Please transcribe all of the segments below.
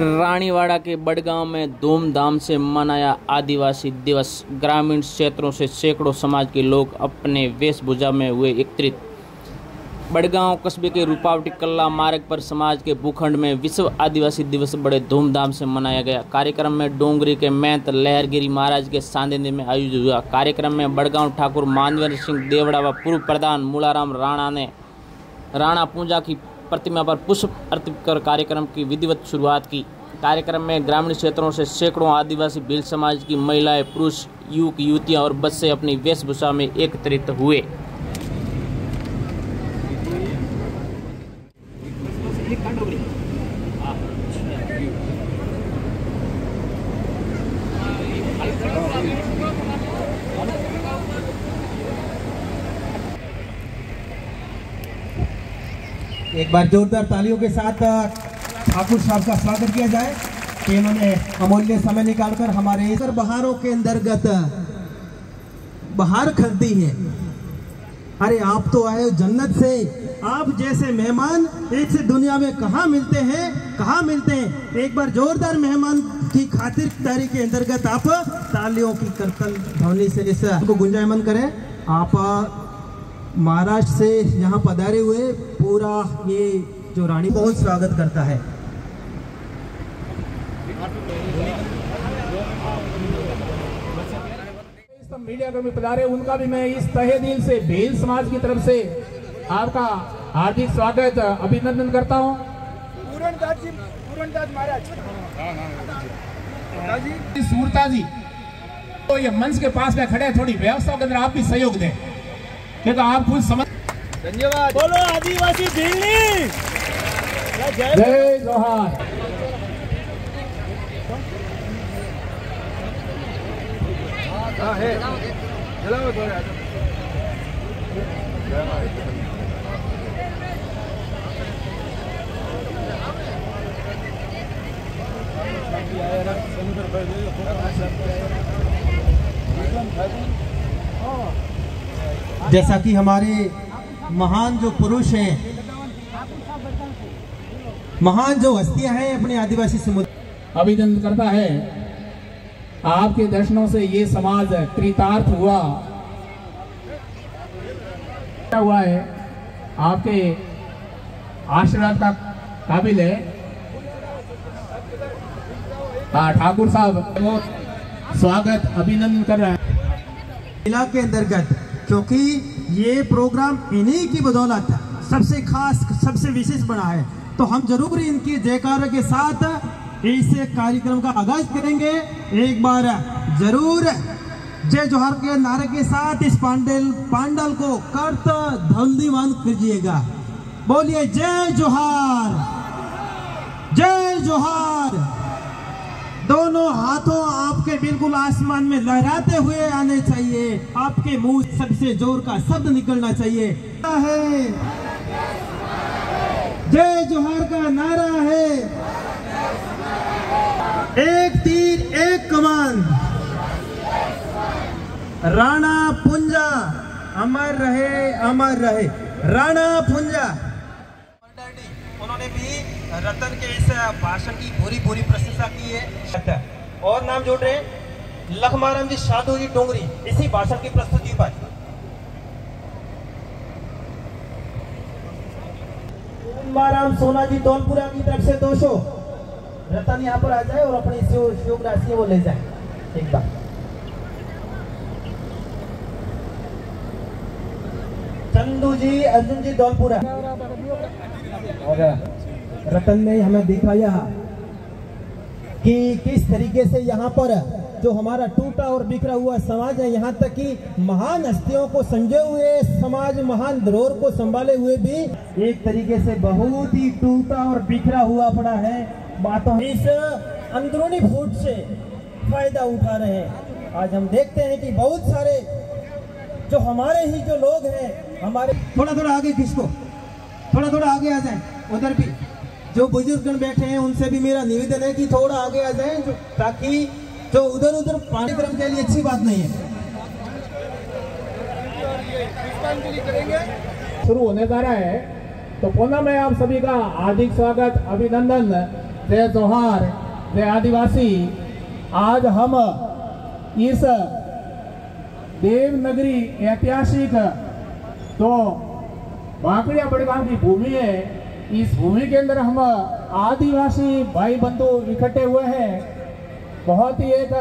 रानीवाड़ा के बड़गांव में धूमधाम से मनाया आदिवासी दिवस। ग्रामीण क्षेत्रों से सैकड़ों समाज के लोग अपने वेशभूषा में हुए एकत्रित। बड़गांव कस्बे के रूपावटी कल्ला मार्ग पर समाज के भूखंड में विश्व आदिवासी दिवस बड़े धूमधाम से मनाया गया। कार्यक्रम में डोंगरी के महंत लहरगिरी महाराज के सानिध्य में आयोजित हुआ। कार्यक्रम में बड़गांव ठाकुर मानवेंद्र सिंह देवड़ा व पूर्व प्रधान मूलाराम राणा ने राणा पूजा की प्रतिमा पर पुष्प अर्पित कर कार्यक्रम की विधिवत शुरुआत की। कार्यक्रम में ग्रामीण क्षेत्रों से सैकड़ों आदिवासी भील समाज की महिलाएँ, पुरुष, युवक, युवतियाँ और बच्चे अपनी वेशभूषा में एकत्रित हुए। एक बार जोरदार तालियों के साथ ठाकुर साहब का स्वागत किया जाए। कि इन्होंने अमूल्य समय निकालकर हमारे इस बहारों के अंतर्गत बहार खरीदी है। अरे, आप तो आए जन्नत से। आप जैसे मेहमान इस दुनिया में कहा मिलते हैं, कहा मिलते हैं? एक बार जोरदार मेहमान की खातिरदारी के अंतर्गत आप तालियों की करतल ध्वनि से इस को गुंजायमन करें। आप महाराष्ट्र से यहाँ पधारे हुए पूरा ये जो रानी बहुत स्वागत करता है। इस मीडिया कर्मी पधारे उनका भी मैं इस तहे दिल से भेल समाज की तरफ़ से आपका हार्दिक स्वागत अभिनंदन करता हूँ। सूरता जी तो ये मंच के पास में खड़े थोड़ी व्यवस्था के अंदर आप भी सहयोग दें। क्योंकि आप खुद समझ धन्यवाद। बोलो आदिवासी दिल्ली। जय जोहार। जैसा कि हमारे महान जो पुरुष हैं महान जो हस्तियाँ हैं अपने आदिवासी समुदाय अभिनंदन करता है। आपके दर्शनों से ये समाज कृतार्थ हुआ। क्या हुआ है? आपके आशीर्वाद का काबिल है। हाँ ठाकुर साहब बहुत स्वागत अभिनंदन कर रहा है। जिला के अंतर्गत क्योंकि ये प्रोग्राम इन्हीं की बदौलत सबसे खास, सबसे विशेष बना है। तो हम ज़रूर इनकी जयकारों के साथ इस कार्यक्रम का आगाज़ करेंगे। एक बार ज़रूर जय जोहर के नारे के साथ इस पांडल पांडल को कर्त ध्वनिमान कीजिएगा। बोलिए जय जोहार। जय जोहार। दोनों हाथों आपके बिल्कुल आसमान में लहराते हुए आने चाहिए। आपके मुँह सबसे ज़ोर का शब्द निकलना चाहिए। है। जय जोहार का नारा है। एक तीर, एक कमान। राणा पुंजा, अमर रहे अमर रहे। राणा पुंजा। उन्होंने भी रतन के इस भाषण की पूरी पूरी प्रशंसा की है। और नाम जोड़ रहे हैं, लखमाराम जी साधु जी डोंगरी, इसी भाषण की प्रस्तुति पर। माराम सोना जी दौलपुरा की तरफ़ से 200 रतन यहाँ पर आ जाए और अपनी जो योग राशि वो ले जाए। एक बार। चंदू जी, अर्जुन जी दौलपुरा और, रतन ने हमें दिखाया कि किस तरीके से यहाँ पर जो हमारा टूटा और बिखरा हुआ समाज है, यहाँ तक कि महान हस्तियों को संजे हुए समाज, महान धरोहर को संभाले हुए भी एक तरीके से बहुत ही टूटा और बिखरा हुआ पड़ा है। बातों इस अंदरूनी फूट से फ़ायदा उठा रहे हैं। आज हम देखते हैं कि बहुत सारे जो हमारे ही जो लोग हैं हमारे थोड़ा थोड़ा आगे किसको थोड़ा थोड़ा आगे आ जाए। उधर भी। जो बुज़ुर्ग बैठे हैं उनसे भी मेरा निवेदन है कि थोड़ा आगे आ जाए जो ताकि जो उधर उधर कार्यक्रम के लिए अच्छी बात नहीं है। शुरू होने जा रहा है। तो पुनः मैं आप सभी का हार्दिक स्वागत अभिनंदन। जय जोहार जय आदिवासी। आज हम इस देवनगरी ऐतिहासिक तो बांकड़िया बड़गांव की भूमि है। इस भूमि के अंदर हम आदिवासी भाई बंधु इकट्ठे हुए हैं। बहुत ही एक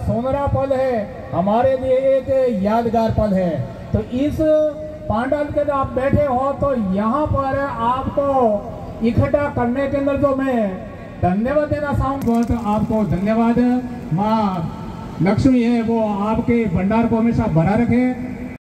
सोनरा पल है। हमारे लिए एक यादगार पल है। तो इस पांडाल के आप बैठे हो तो यहाँ पर आपको इकट्ठा करने के अंदर जो मैं धन्यवाद देना चाहूँ बहुत आपको धन्यवाद। माँ लक्ष्मी है वो आपके भंडार को हमेशा भरा रखे